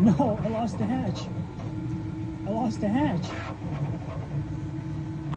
No, I lost the hatch. I lost the hatch.